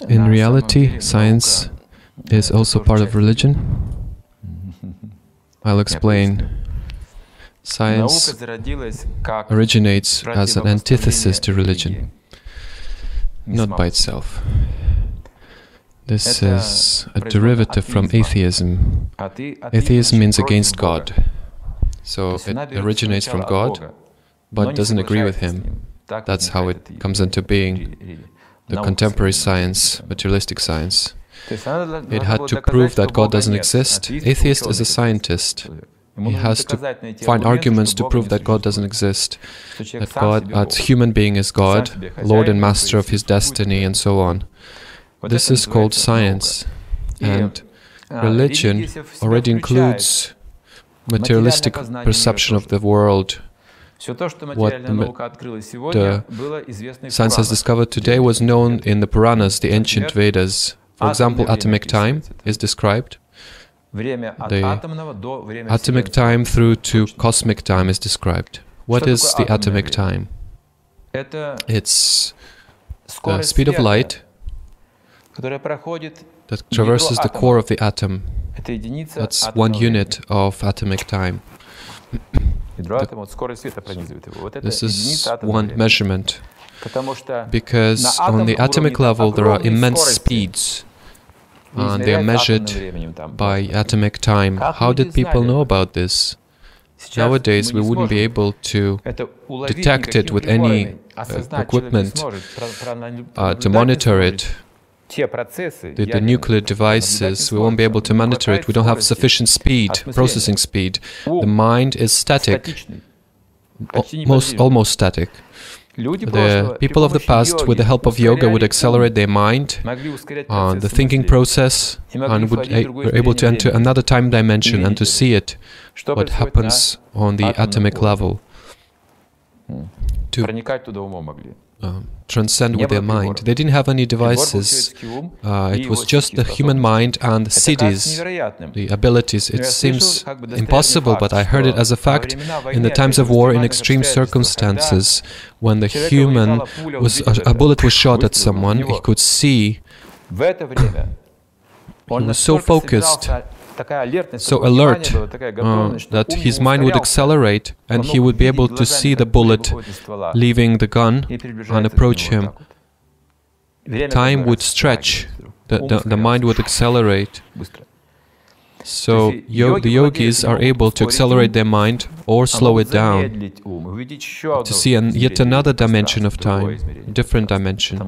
In reality, science is also part of religion. I'll explain. Science originates as an antithesis to religion, not by itself. This is a derivative from atheism. Atheism means against God. So it originates from God, but doesn't agree with Him. That's how it comes into being, the contemporary science, materialistic science. It had to prove that God doesn't exist. Atheist is a scientist. He has to find arguments to prove that God doesn't exist, that God, that human being is God, Lord and Master of his destiny, and so on. This is called science. And religion already includes materialistic perception of the world. What the, science has discovered today was known in the Puranas, the ancient Vedas. For example, atomic time is described. The atomic time through to cosmic time is described. What is the atomic time? It's uh, the speed of light that traverses the core of the atom. That's one unit of atomic time. This is one measurement because on the atomic level there are immense speeds and they are measured by atomic time. How did people know about this? Nowadays, we wouldn't be able to detect it with any uh, equipment uh, to monitor it. The, the, nuclear devices, we won't be able to monitor it. We don't have sufficient speed, processing speed. The mind is static, most, almost static. The people of the past, with the help of yoga, would accelerate their mind, uh, the thinking process, and would a- were able to enter another time dimension and to see it, what happens on the atomic level, to uh, transcend with their mind. They didn't have any devices. Uh, it was just the human mind and the siddhis, the abilities. It seems impossible, but I heard it as a fact in the times of war, in extreme circumstances, when the human was a, a bullet was shot at someone, he could see. He was so focused so alert uh, that his mind would accelerate and he would be able to see the bullet leaving the gun and approach him. Time would stretch, the, the, the mind would accelerate. So yo the yogis are able to accelerate their mind or slow it down to see an, yet another dimension of time, different dimension.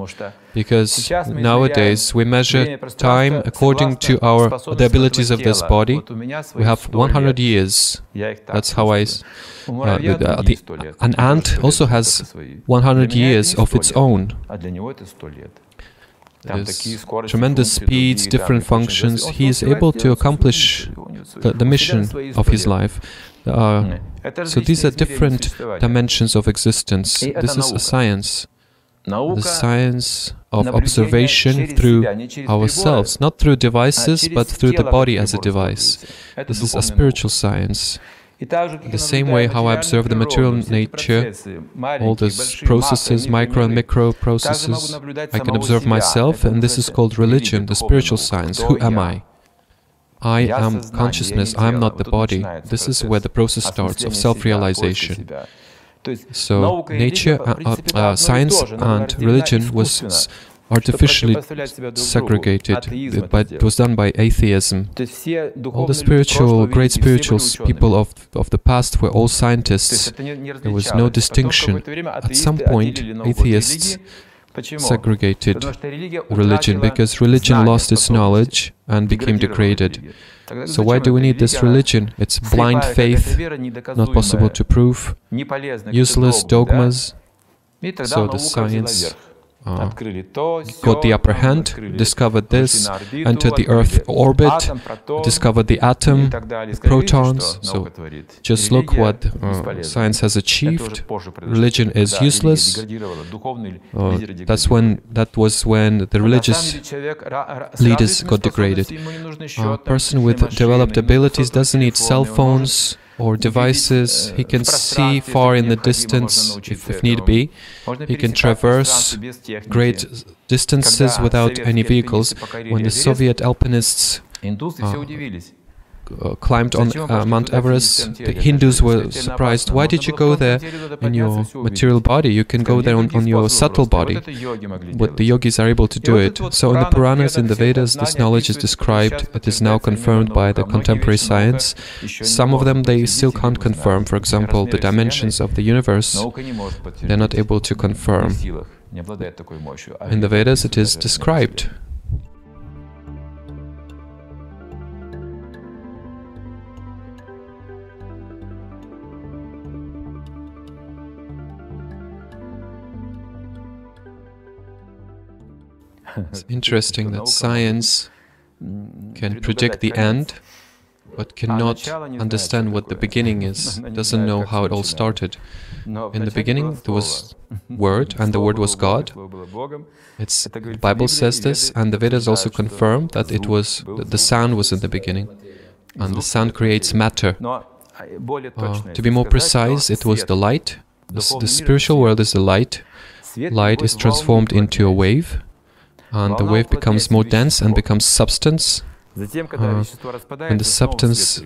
Because nowadays we measure time according to our the abilities of this body. We have 100 years. That's how I. Uh, the, the, an ant also has 100 years of its own. There's tremendous speeds, different functions. He is able to accomplish the, the mission of his life. Uh, so these are different dimensions of existence. This is a science. The science of observation through ourselves, not through devices, but through the body as a device. This is a spiritual science. The same way how I observe the material nature, all these processes, micro and micro processes, I can observe myself, and this is called religion, the spiritual science. Who am I? I am consciousness, I am not the body. This is where the process starts of self-realization. So nature, uh, uh, uh, science and religion was artificially segregated, but it was done by atheism. All the spiritual, great spiritual people of, of the past were all scientists. There was no distinction. At some point, atheists segregated religion because religion lost its knowledge and became degraded. So why do we need this religion? It's blind faith, not possible to prove, useless dogmas. So the science got the upper hand, discovered this, entered the Earth orbit, discovered the atom, protons. So just look what uh, science has achieved. Religion is useless. Uh, that's when that was when the religious leaders got degraded. A person with developed abilities doesn't need cell phones or devices. He can see far in the distance if, if need be. He can traverse great distances without any vehicles. When the Soviet alpinists uh, climbed on uh, Mount Everest, the Hindus were surprised. Why did you go there in your material body? You can go there on, on your subtle body. But the yogis are able to do it. So in the Puranas, in the Vedas, this knowledge is described. It is now confirmed by the contemporary science. Some of them they still can't confirm. For example, the dimensions of the universe, they're not able to confirm. In the Vedas, it is described. It's interesting that science can predict the end, but cannot understand what the beginning is, doesn't know how it all started. In the beginning, there was Word, and the Word was God. It's, the Bible says this, and the Vedas also confirm that it was the sound was in the beginning, and the sound creates matter. Uh, to be more precise, it was the light. The, the spiritual world is the light. Light is transformed into a wave, and the wave becomes more dense and becomes substance. Uh, when the substance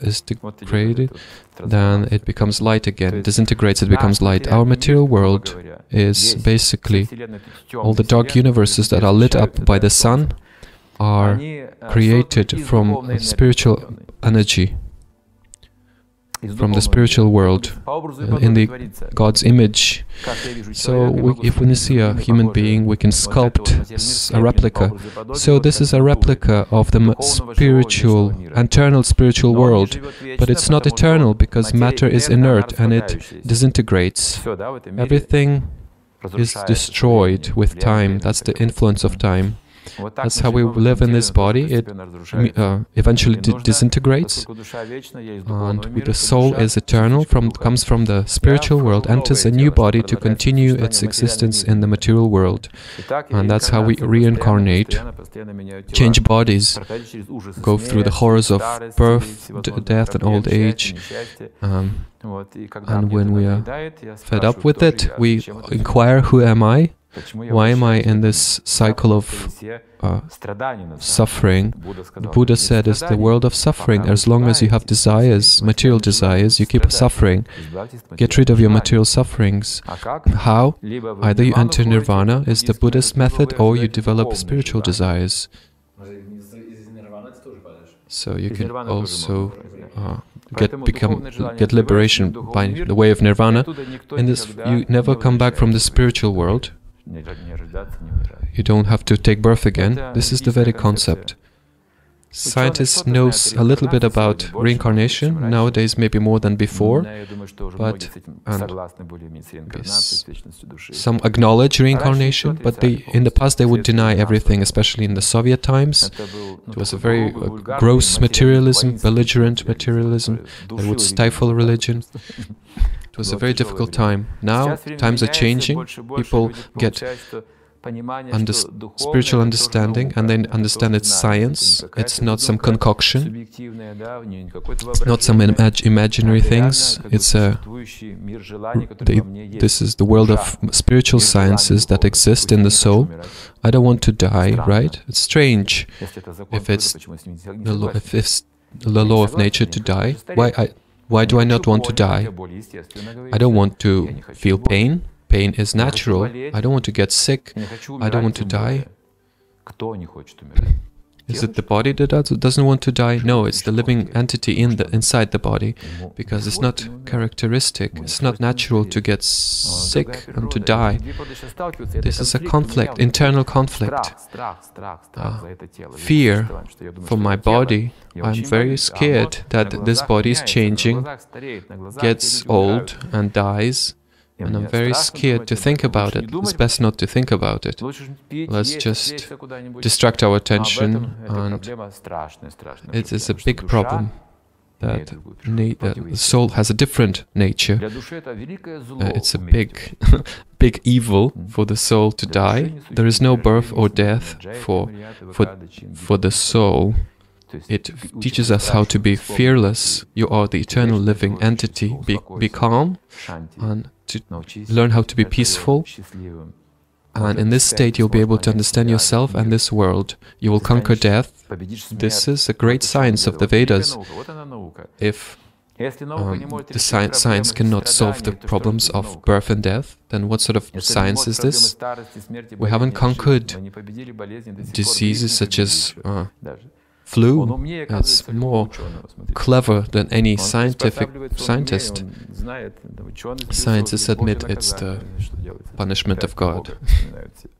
is degraded, then it becomes light again. It disintegrates, it becomes light. Our material world is basically all the dark universes that are lit up by the sun are created from spiritual energy from the spiritual world uh, in the God's image. So we, if we see a human being, we can sculpt a replica. So this is a replica of the spiritual, eternal spiritual world, but it's not eternal because matter is inert and it disintegrates. Everything is destroyed with time. That's the influence of time. That's how we live in this body. It uh, eventually disintegrates, and the soul is eternal. From comes from the spiritual world, enters a new body to continue its existence in the material world, and that's how we reincarnate, change bodies, go through the horrors of birth, death, and old age. Um, and when we are fed up with it, we inquire, Who am I? Why am I in this cycle of uh, suffering? The Buddha said it's the world of suffering. As long as you have desires, material desires, you keep suffering. Get rid of your material sufferings. How? Either you enter nirvana, is the Buddhist method, or you develop spiritual desires. So you can also uh, get become get liberation by the way of nirvana. In this, you never come back from the spiritual world. You don't have to take birth again. This is the Vedic concept. Scientists know a little bit about reincarnation, nowadays maybe more than before, but some acknowledge reincarnation, but they, in the past they would deny everything, especially in the Soviet times. It was a very uh, gross materialism, belligerent materialism that would stifle religion. It was a very difficult time. Now, times are changing. People get under spiritual understanding and then understand it's science. It's not some concoction. It's not some imag imaginary things. It's a the, this is the world of spiritual sciences that exist in the soul. I don't want to die, right? It's strange if it's the law, if it's the law of nature to die. Why I why do I not want to die? I don't want to feel pain. Pain is natural. I don't want to get sick. I don't want to die. Is it the body that doesn't want to die? No, it's the living entity in the inside the body, because it's not characteristic. It's not natural to get sick and to die. This is a conflict, internal conflict. Uh, fear for my body. I'm very scared that this body is changing, gets old and dies. And I'm very scared to think about it. It's best not to think about it. Let's just distract our attention, and it is a big problem that uh, the soul has a different nature. Uh, it's a big, big evil for the soul to die. There is no birth or death for, for, for the soul it teaches us how to be fearless. You are the eternal living entity. Be, be calm and to learn how to be peaceful. And in this state, you'll be able to understand yourself and this world. You will conquer death. This is a great science of the Vedas. If um, the sci science cannot solve the problems of birth and death, then what sort of science is this? We haven't conquered diseases such as uh, flu. It's more clever than any scientific scientist. Scientists admit it's the punishment of God.